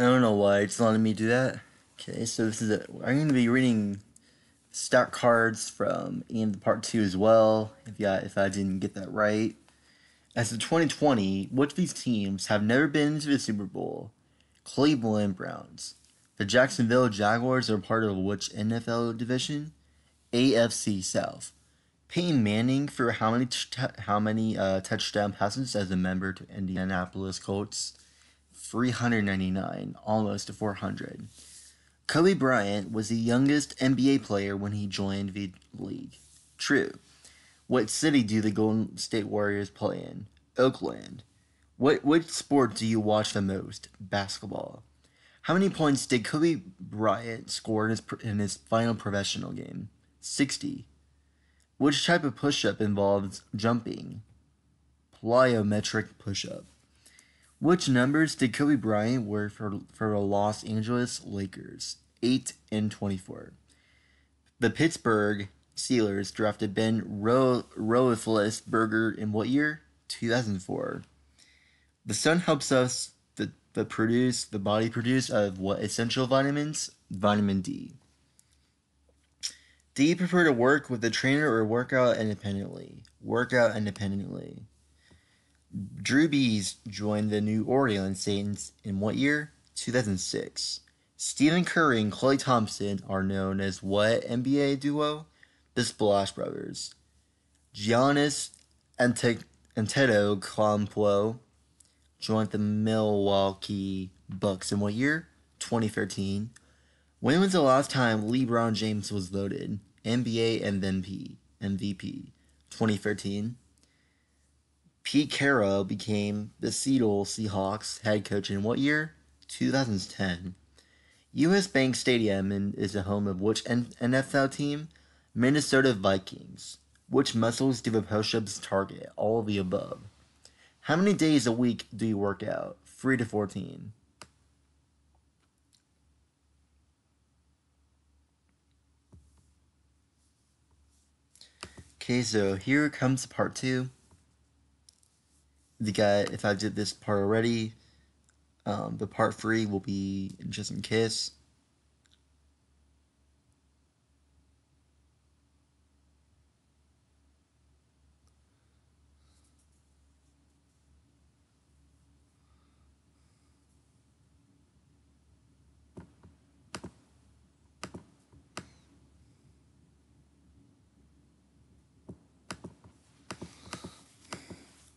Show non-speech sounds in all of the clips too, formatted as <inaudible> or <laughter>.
I don't know why it's letting me do that. Okay, so this is it. I'm going to be reading stock cards from and part two as well. If yeah, if I didn't get that right. As of 2020, which of these teams have never been to the Super Bowl? Cleveland Browns. The Jacksonville Jaguars are part of which NFL division? AFC South. Peyton Manning for how many t- how many uh, touchdown passes as a member to Indianapolis Colts? 399, almost to 400. Kobe Bryant was the youngest NBA player when he joined the league. True. What city do the Golden State Warriors play in? Oakland. What which sport do you watch the most? Basketball. How many points did Kobe Bryant score in his, in his final professional game? 60. Which type of push-up involves jumping? Plyometric push-up. Which numbers did Kobe Bryant wear for, for the Los Angeles Lakers? 8 and 24. The Pittsburgh Steelers drafted Ben Ro- Roethlisberger in what year? 2004. The sun helps us the, the produce the body produce of what essential vitamins? Vitamin D. Do you prefer to work with a trainer or work out independently? Work out independently. Drew Brees joined the New Orleans Saints in what year? 2006. Stephen Curry and Klay Thompson are known as what NBA duo? The Splash Brothers. Giannis Ante- Antetokounmpo joined the Milwaukee Bucks in what year? 2013. When was the last time LeBron James was voted NBA MVP? MVP 2013. Pete Carroll became the Seattle Seahawks head coach in what year? 2010. US Bank Stadium is the home of which NFL team? Minnesota Vikings. Which muscles do the push-ups target? All of the above. How many days a week do you work out? 3 to 14. Okay, so here comes part two. The guy, if I did this part already, um, the part three will be just in case.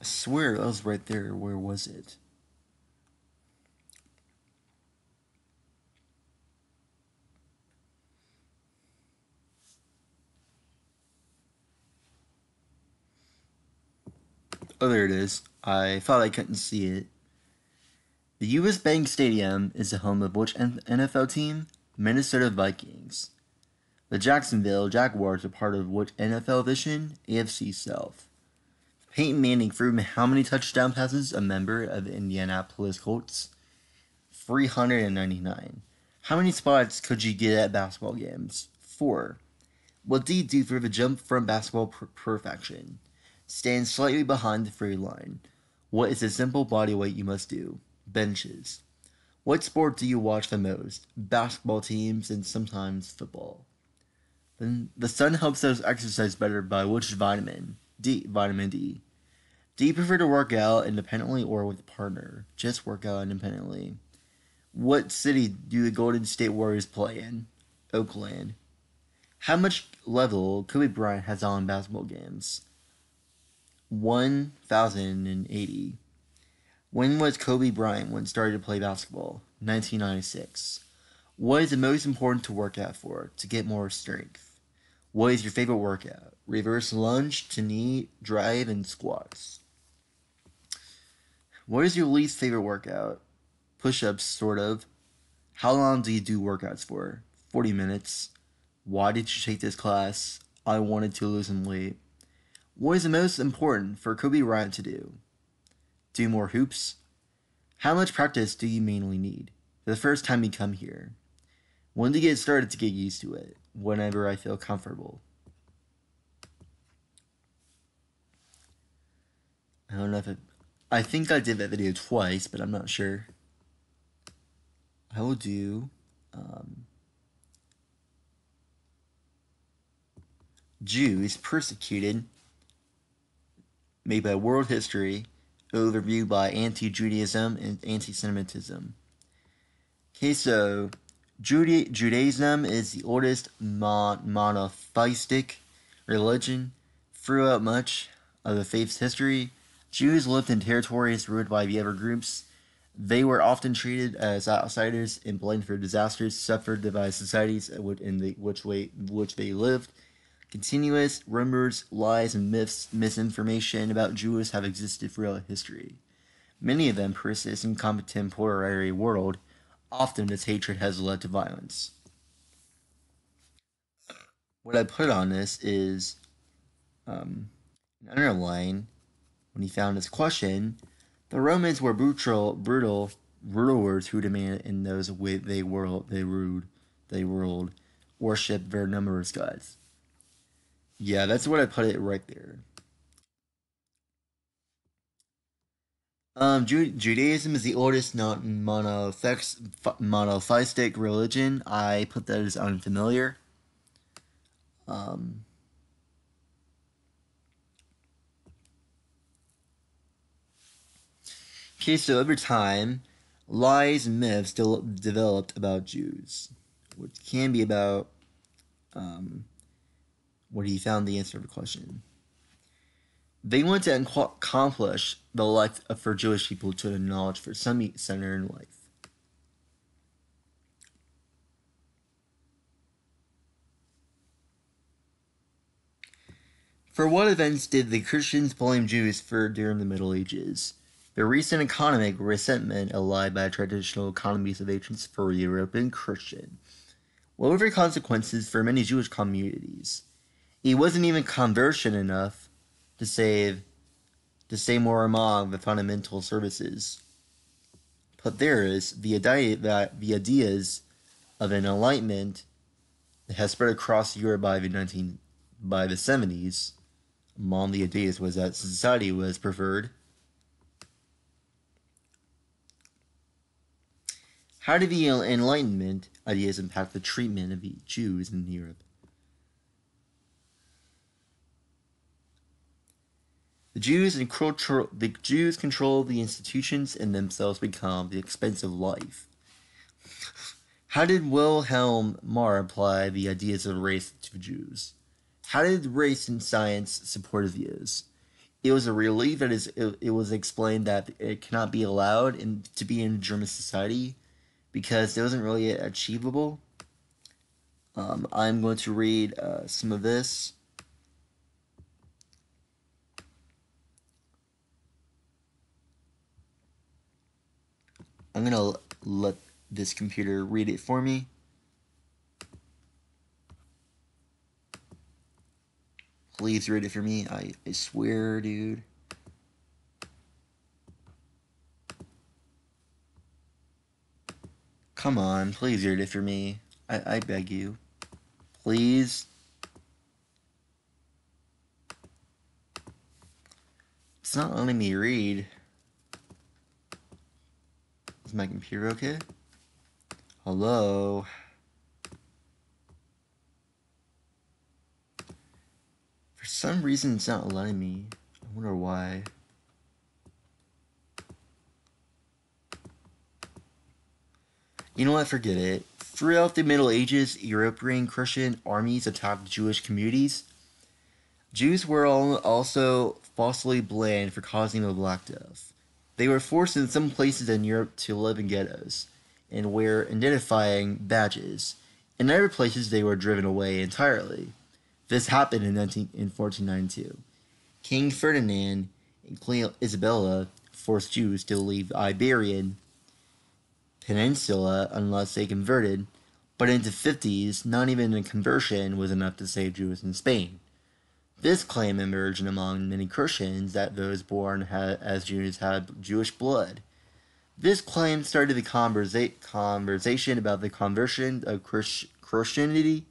I swear that was right there. Where was it? Oh, there it is. I thought I couldn't see it. The US Bank Stadium is the home of which NFL team? Minnesota Vikings. The Jacksonville Jaguars are part of which NFL division? AFC South. Peyton Manning threw how many touchdown passes a member of Indianapolis Colts? 399. How many spots could you get at basketball games? 4. What do you do for the jump from basketball per- perfection? Stand slightly behind the free line. What is a simple body weight you must do? Benches. What sport do you watch the most? Basketball teams and sometimes football. Then the sun helps us exercise better by which vitamin? D. Vitamin D. Do you prefer to work out independently or with a partner? Just work out independently. What city do the Golden State Warriors play in? Oakland. How much level Kobe Bryant has on basketball games? 1,080. When was Kobe Bryant when started to play basketball? 1996. What is the most important to work out for? To get more strength. What is your favorite workout? Reverse lunge, to knee, drive, and squats. What is your least favorite workout? Push ups, sort of. How long do you do workouts for? 40 minutes. Why did you take this class? I wanted to lose some weight. What is the most important for Kobe Bryant to do? Do more hoops? How much practice do you mainly need? The first time you come here. When you get started to get used to it? Whenever I feel comfortable. I don't know if it. I think I did that video twice, but I'm not sure. I will do um, Jews persecuted, made by world history, overview by anti Judaism and anti Semitism. Okay, so Juda- Judaism is the oldest mon- monotheistic religion throughout much of the faith's history. Jews lived in territories ruled by the other groups. They were often treated as outsiders and blamed for disasters suffered by societies in the which way which they lived. Continuous rumors, lies, and myths, misinformation about Jews have existed throughout history. Many of them persist in contemporary world. Often, this hatred has led to violence. What I put on this is um, an underline when he found his question. The Romans were brutal, brutal rulers who demanded in those with they world they ruled, they ruled, worship their numerous gods. Yeah, that's what I put it right there. Um, Ju- Judaism is the oldest not monotheistic religion. I put that as unfamiliar. Um, okay, so over time, lies and myths de- developed about Jews, which can be about um, where he found the answer to the question. They want to accomplish the life for Jewish people to acknowledge for some center in life. For what events did the Christians blame Jews for during the Middle Ages? The recent economic resentment allied by traditional economies of ancients for Europe and Christian. What were the consequences for many Jewish communities? It wasn't even conversion enough to save to say more among the fundamental services. But there is the idea that the ideas of an enlightenment that has spread across Europe by the nineteen by the seventies. Among the ideas was that society was preferred. How did the Enlightenment uh, ideas impact the treatment of the Jews in Europe? The Jews and cultural, the Jews control the institutions and themselves become the expense of life. How did Wilhelm Marr apply the ideas of race to the Jews? How did race and science support views? It was a relief that it, it was explained that it cannot be allowed in, to be in German society because it wasn't really achievable. Um, I'm going to read uh, some of this. I'm gonna let this computer read it for me. Please read it for me. I, I swear, dude. Come on, please read it for me. I, I beg you. Please. It's not letting me read. Is my computer okay? Hello? For some reason, it's not letting me. I wonder why. You know what? Forget it. Throughout the Middle Ages, European Christian armies attacked Jewish communities. Jews were also falsely blamed for causing the Black Death. They were forced in some places in Europe to live in ghettos and wear identifying badges. In other places, they were driven away entirely. This happened in, 19, in 1492. King Ferdinand and Queen Isabella forced Jews to leave Iberian Peninsula unless they converted, but in the 50s, not even a conversion was enough to save Jews in Spain. This claim emerged among many Christians that those born as Jews had Jewish blood. This claim started the conversa- conversation about the conversion of Christ- Christianity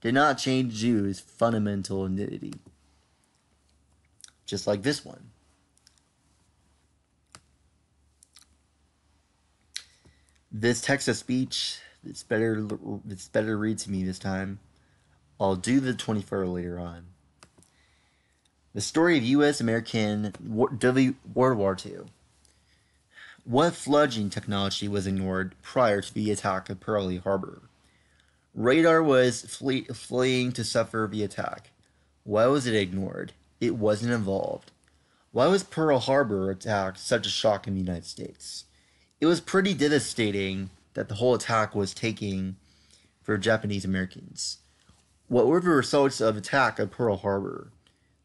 did not change Jews' fundamental identity. Just like this one. This text of speech, it's better. It's better to read to me this time. I'll do the 24 later on. The story of U.S. American War, World War II. What fledgling technology was ignored prior to the attack of Pearl Harbor? Radar was flee, fleeing to suffer the attack. Why was it ignored? It wasn't involved. Why was Pearl Harbor attack such a shock in the United States? It was pretty devastating that the whole attack was taking for Japanese Americans. What were the results of attack at Pearl Harbor?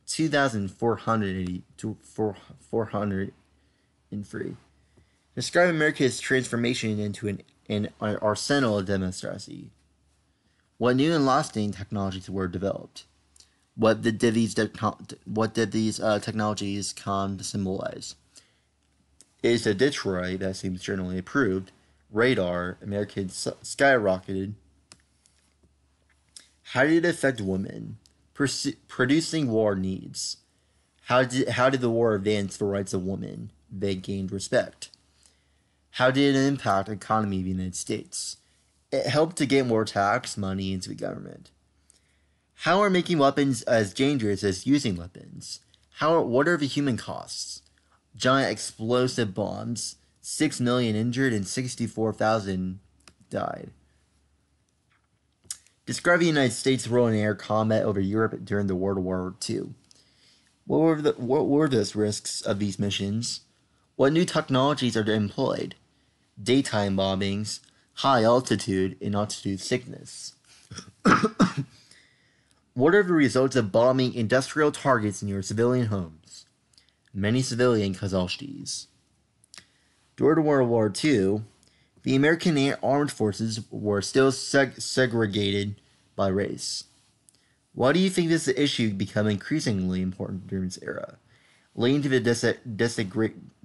2,400 to 403. Describe America's transformation into an, an arsenal of democracy. What new and lasting technologies were developed? What did these what did these uh, technologies come to symbolize? Is the Detroit that seems generally approved radar American skyrocketed? How did it affect women? producing war needs. How did how did the war advance the rights of women? They gained respect. How did it impact economy of the United States? It helped to get more tax money into the government. How are making weapons as dangerous as using weapons? How are, what are the human costs? Giant explosive bombs, 6 million injured and 64,000 died. Describe the United States' role in air combat over Europe during the World War II. What were, the, what were those risks of these missions? What new technologies are employed? Daytime bombings, high altitude, and altitude sickness. <coughs> what are the results of bombing industrial targets near civilian homes? Many civilian casualties. During World War II, the American armed forces were still seg- segregated by race. Why do you think this issue became increasingly important during this era, leading to the des-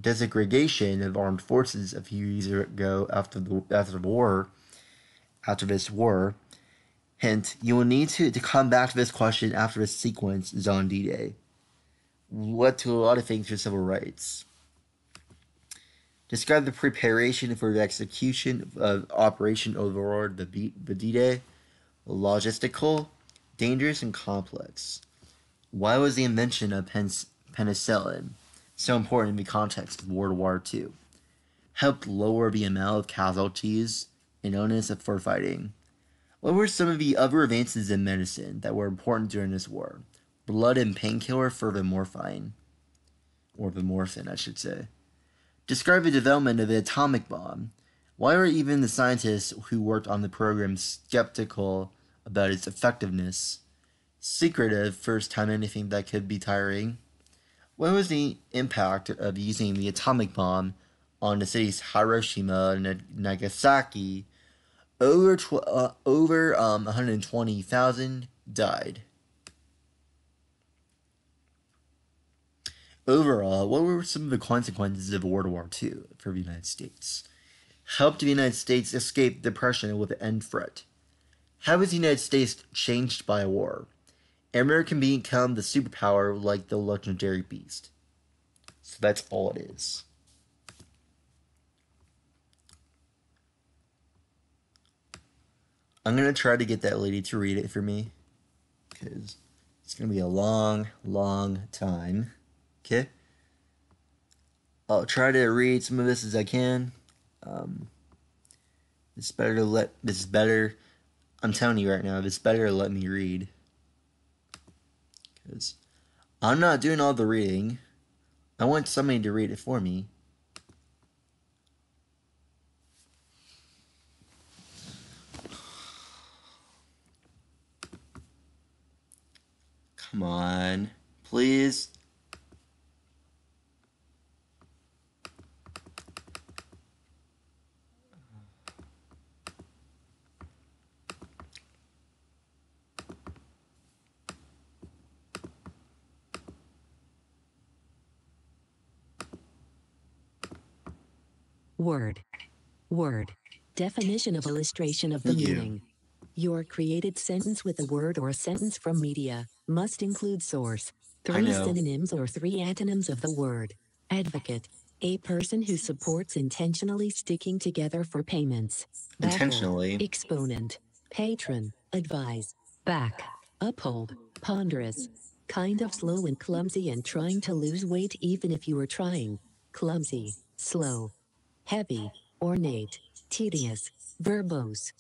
desegregation of armed forces a few years ago after the after the war? After this war, hint: you will need to, to come back to this question after this sequence is on D-Day. What to a lot of things for civil rights. Describe the preparation for the execution of Operation Overlord, the, D-Day. Logistical, dangerous, and complex. Why was the invention of penicillin so important in the context of World War II? Helped lower the amount of casualties and illness for fighting. What were some of the other advances in medicine that were important during this war? Blood and painkiller for the morphine. Or the morphine, I should say describe the development of the atomic bomb. Why were even the scientists who worked on the program skeptical about its effectiveness? Secretive, first time anything that could be tiring. What was the impact of using the atomic bomb on the cities Hiroshima and Nagasaki? Over tw- uh, over um, 120,000 died. Overall, what were some of the consequences of World War II for the United States? Helped the United States escape depression with the end threat? How was the United States changed by war? America become the superpower like the legendary beast. So that's all it is. I'm going to try to get that lady to read it for me because it's going to be a long, long time. Okay. I'll try to read some of this as I can. Um, it's better to let this is better. I'm telling you right now, it's better to let me read because I'm not doing all the reading. I want somebody to read it for me. Come on, please. Word. Word. Definition of illustration of the you. meaning. Your created sentence with a word or a sentence from media must include source, three synonyms or three antonyms of the word. Advocate. A person who supports intentionally sticking together for payments. Baffle, Intentionally. Exponent. Patron. Advise. Back. Uphold. Ponderous. Kind of slow and clumsy and trying to lose weight even if you are trying. Clumsy. Slow. Heavy. Ornate. Tedious. Verbose.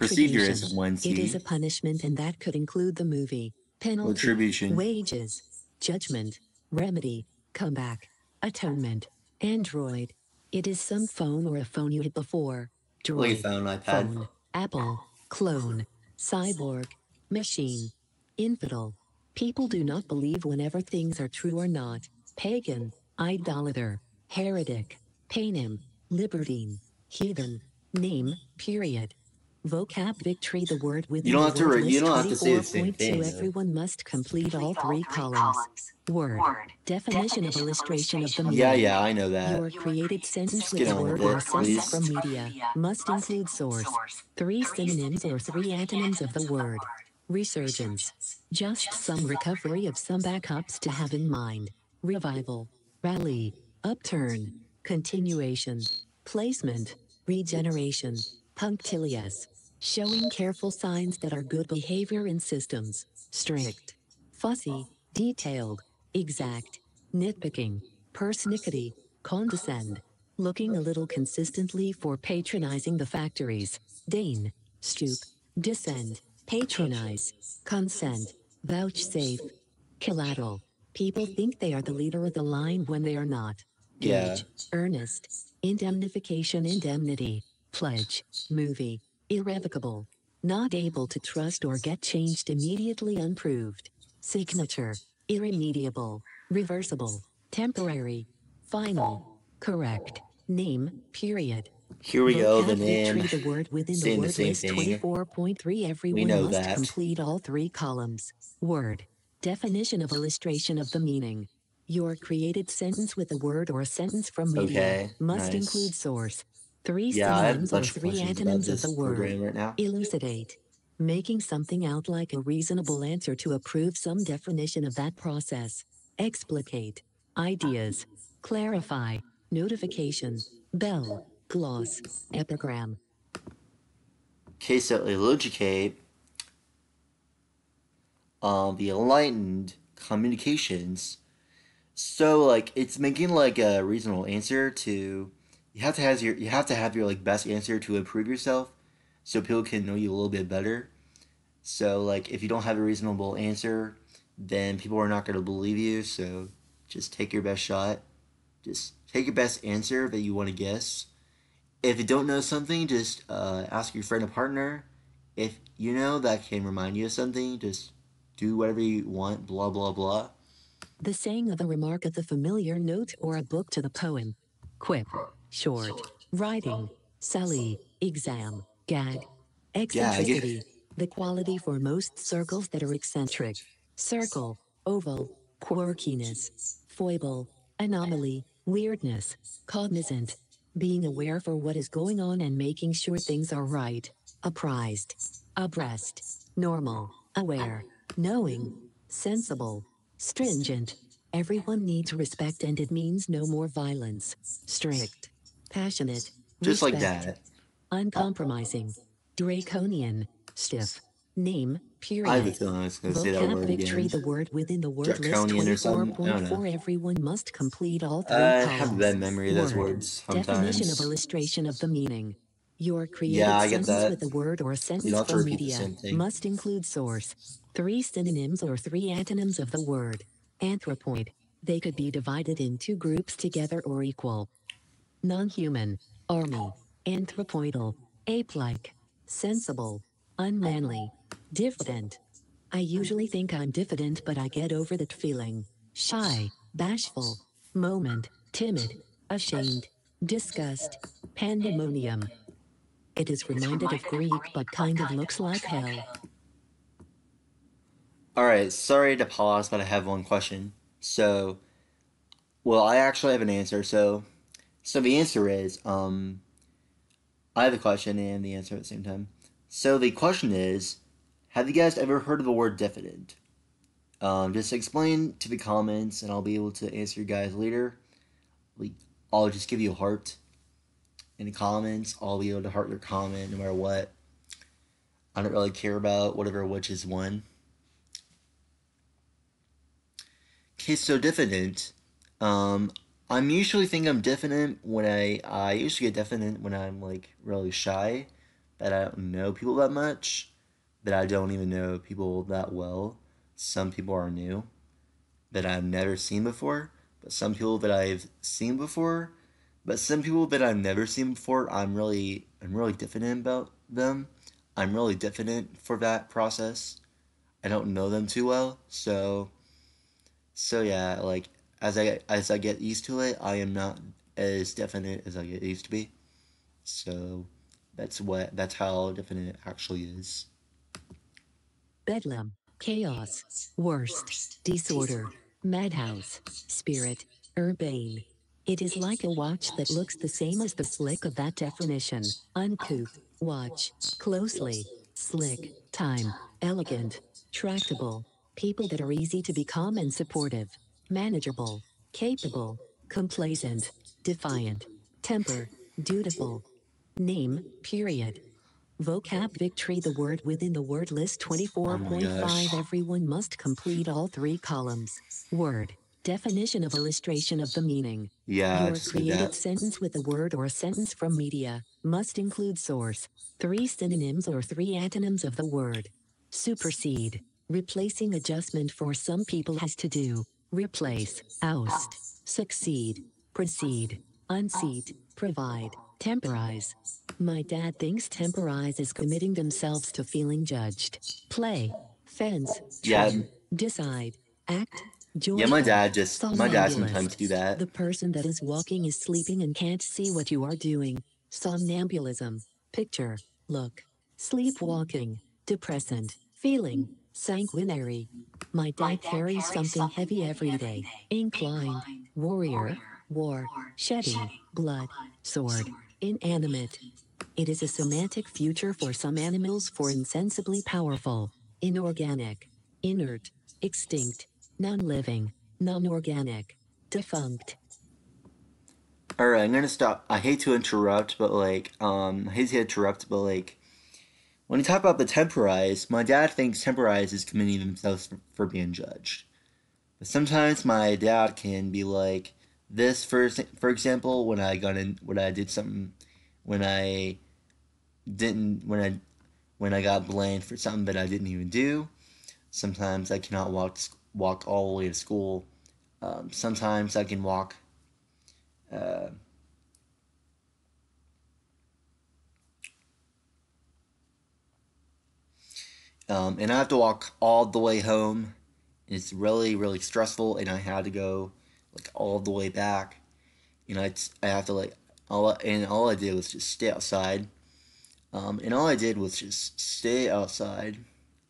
Procedure Retribution. is one It is C. a punishment and that could include the movie. Penalty. Retribution. Wages. Judgment. Remedy. Comeback. Atonement. Android. It is some phone or a phone you had before. Like a Droid. phone, iPad. Phone. Apple. Clone. Cyborg. Machine. Infidel. People do not believe whenever things are true or not. Pagan. Idolater. Heretic. Paynim. Libertine. Heathen. Name. Period. Vocab victory the word within don't the have to word re- you don't have to say the same thing, though. Everyone must complete all three columns. Word. Definition of illustration of the meaning. Yeah, yeah, I know that. Your created sentence with get a on with word or it, sentence from media must include source. Three synonyms or three antonyms of the word. Resurgence. Just some recovery of some backups to have in mind. Revival. Rally. Upturn. Continuation. Placement. Regeneration. Punctilious. Showing careful signs that are good behavior in systems. Strict. Fussy. Detailed. Exact. Nitpicking. Persnickety. Condescend. Looking a little consistently for patronizing the factories. Deign. Stoop. Descend. Patronize. Consent. Vouchsafe. Collateral. People think they are the leader of the line when they are not. Yeah. Gauge. Earnest. Indemnification indemnity. Pledge. Movie. Irrevocable. Not able to trust or get changed immediately unproved. Signature. Irremediable. Reversible. Temporary. Final. Correct. Name. Period. Here we go, the name. the word within the saying the word same list thing. 24.3 everyone know must that. complete all three columns. Word. Definition of illustration of the meaning. Your created sentence with a word or a sentence from media Okay, must nice. include source. Three Yeah, I have a synonyms or three antonyms of the word. right now. Elucidate. Making something out like a reasonable answer to approve some definition of that process. Explicate. Ideas. Clarify. Notification. Bell. Gloss. Epigram. Okay, so illogicate, um, the enlightened communications. So like it's making like a reasonable answer to you have to have your you have to have your like best answer to improve yourself so people can know you a little bit better. So like if you don't have a reasonable answer, then people are not gonna believe you, so just take your best shot. Just take your best answer that you want to guess if you don't know something, just uh, ask your friend or partner. If you know that can remind you of something, just do whatever you want, blah, blah, blah. The saying of a remark of the familiar note or a book to the poem. Quip. Short. Writing. Sally. Exam. Gag. Eccentricity. The quality for most circles that are eccentric. Circle. Oval. Quirkiness. Foible. Anomaly. Weirdness. Cognizant. Being aware for what is going on and making sure things are right. Apprised. Abreast. Normal. Aware. Knowing. Sensible. Stringent. Everyone needs respect and it means no more violence. Strict. Passionate. Just like respect, that. Uncompromising. Draconian. Stiff. Name. Period. I have a feeling I was going to say that word again. the word within the word Draconian or list something? I 24.4 everyone must complete all three I columns. have bad memory of those Word. words Definition of illustration of the meaning. Your creative Yeah, I get sentence that. with a word or a sentence don't have to from media must include source. Three synonyms or three antonyms of the word. Anthropoid. They could be divided in two groups together or equal. Non-human. Army. Anthropoidal. Ape-like. Sensible. Unmanly. Diffident. I usually think I'm diffident but I get over that feeling. Shy. Bashful. Moment. Timid. Ashamed. Disgust. Pandemonium. It is reminded of Greek but kind of looks like hell. Alright, sorry to pause, but I have one question. So, well, I actually have an answer. So, so the answer is, um, I have a question and the answer at the same time. So the question is, have you guys ever heard of the word diffident? Um, just explain to the comments, and I'll be able to answer you guys later. Like, I'll just give you a heart in the comments. I'll be able to heart your comment no matter what. I don't really care about whatever which is one. Okay, so diffident. Um, I'm usually think I'm diffident when I I usually get diffident when I'm like really shy, that I don't know people that much, that I don't even know people that well. Some people are new, that I've never seen before, but some people that I've seen before, but some people that I've never seen before, I'm really I'm really diffident about them. I'm really diffident for that process. I don't know them too well, so so yeah, like as I as I get used to it, I am not as definite as I used to be. So that's what that's how definite it actually is. Bedlam, chaos, worst, disorder, madhouse, spirit, urbane. It is like a watch that looks the same as the slick of that definition. Uncouth, watch, closely, slick, time, elegant, tractable. People that are easy to be calm and supportive, manageable, capable, complacent, defiant, temper, dutiful. Name, period. Vocab Victory The word within the word list 24.5 gosh. Everyone must complete all three columns. Word. Definition of illustration of the meaning. Yeah, Your created sentence with a word or a sentence from media must include source, three synonyms or three antonyms of the word. Supersede. Replacing adjustment for some people has to do. Replace, oust, succeed, proceed, unseat, provide, temporize. My dad thinks temporize is committing themselves to feeling judged. Play, fence, Yeah. trim, decide, act, joyful. Yeah, my dad just my dad sometimes do that. The person that is walking is sleeping and can't see what you are doing. Somnambulism. Picture. Look. Sleepwalking. Depressant. Feeling. Sanguinary. My dad carries something heavy every day. Inclined. Warrior. War. Shedding. Blood. Sword. Inanimate. It is a semantic future for some animals for insensibly powerful. Inorganic. Inert. Extinct. Non-living. Non-organic. Defunct. All right, I'm gonna stop. I hate to interrupt, but like, um, I hate to interrupt, but like, when you talk about the temporize, my dad thinks temporize is committing themselves for, being judged. But sometimes my dad can be like, this for for example, when I got in, when I did something, when I didn't, when I when I got blamed for something that I didn't even do. Sometimes I cannot walk walk all the way to school. Um, sometimes I can walk. Uh, um, and I have to walk all the way home. It's really, really stressful, and I had to go like all the way back. You know, I have to like all and all I did was just stay outside. Um, and all I did was just stay outside.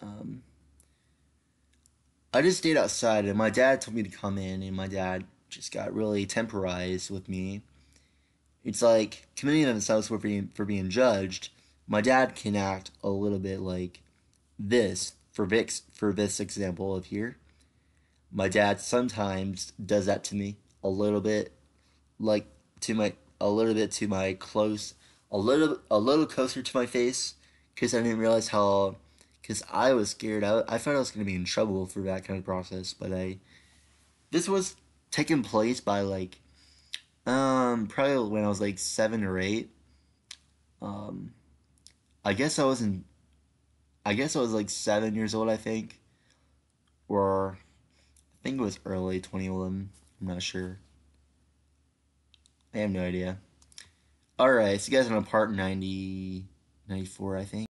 Um, I just stayed outside, and my dad told me to come in, and my dad just got really temporized with me. It's like committing themselves for being for being judged. My dad can act a little bit like this for Vix for this example of here. My dad sometimes does that to me a little bit, like to my a little bit to my close, a little a little closer to my face, because I didn't realize how, because I was scared. I I thought I was gonna be in trouble for that kind of process, but I. This was taking place by like, um, probably when I was like seven or eight. Um, I guess I was in I guess I was like seven years old, I think. Or I think it was early 2011. I'm not sure. I have no idea. Alright, so you guys are on part 90, 94, I think.